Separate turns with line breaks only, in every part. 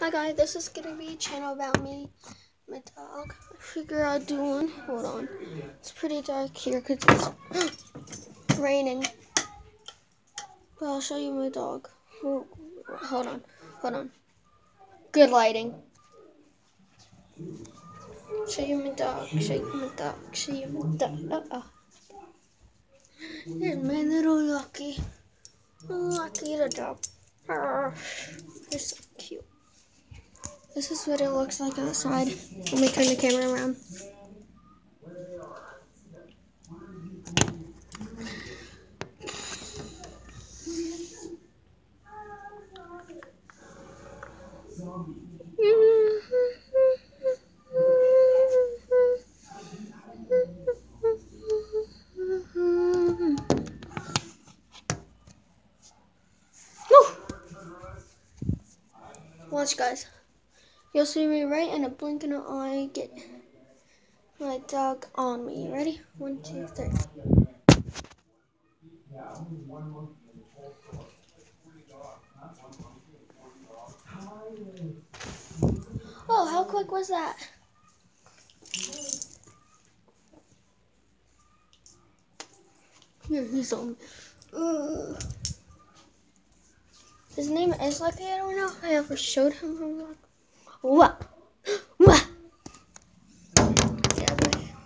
Hi guys, this is gonna be a channel about me, my dog. Figure I'd do one. Hold on. It's pretty dark here because it's raining. But I'll show you my dog. Hold on. Hold on. Good lighting. Show you my dog. Show you my dog. Show you my dog. Uh oh. Here's my little Lucky. Lucky the dog. Cute. This is what it looks like outside. Let me turn the camera around. Watch guys. You'll see me right in a blink of an eye get my dog on me. Ready? One, two, three. Oh, how quick was that? Here, he's on. His name is Lucky. I don't know I ever showed him. What? What? Yeah,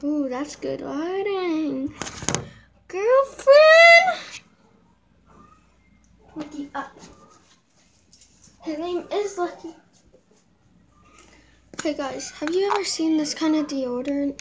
ooh, that's good lighting. Girlfriend! Lucky uh, up. His name is Lucky. Hey guys, have you ever seen this kind of deodorant?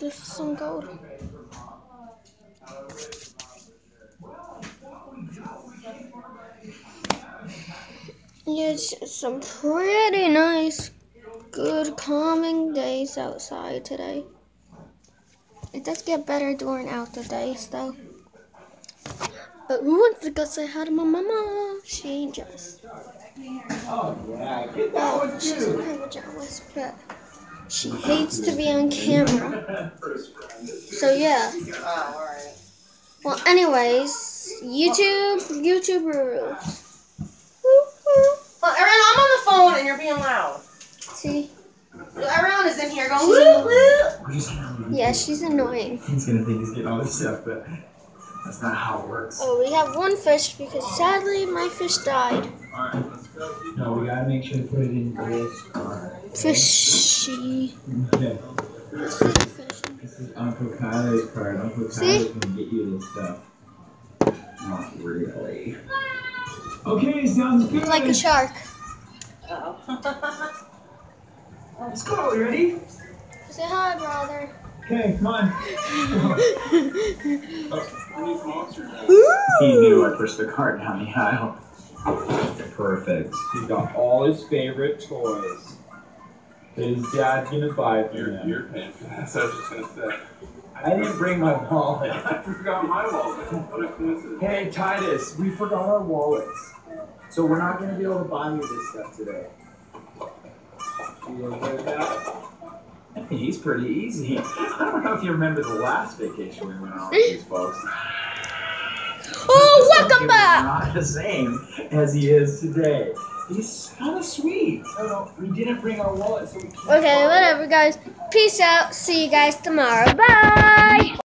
This is some gold. It's some pretty nice, good, calming days outside today. It does get better during out the days, though. But who wants to go say hi to my mama? She ain't just.
Oh, yeah, get that one
she's in
too.
her pajamas, but she hates to be on camera. So yeah.
Oh, alright.
Well, anyways, YouTube, YouTubers.
Well, Aaron, I'm on the phone and you're being loud.
See?
Everyone is in here going, woo, woo.
Yeah, she's annoying.
He's gonna think he's getting all this stuff, but that's not how it works.
Oh, we have one fish because sadly my fish died.
No, we gotta make sure to put it in this car.
Fishy.
Okay.
Let's see the fish.
This is Uncle Kyler's card. Uncle
See?
Kyler's gonna get you this stuff. Not really. Okay, sounds good.
It's like a shark.
Oh.
Let's go, you ready?
Say hi, brother.
Okay, come on. Oh.
Ooh.
He knew I pushed the cart down the aisle. Perfect. He's got all his favorite toys. that His dad's gonna buy for
You're,
him.
you're paying for that. So I was just gonna say.
I didn't bring my wallet.
I forgot my wallet. What a coincidence.
Hey Titus, we forgot our wallets. So we're not gonna be able to buy you this stuff today. You okay with that? He's pretty easy. I don't know if you remember the last vacation we went on with these folks.
Oh, welcome back.
Not the same as he is today. He's kind of sweet. We didn't bring our wallet, so we can't.
Okay, whatever, guys. Peace out. See you guys tomorrow. Bye.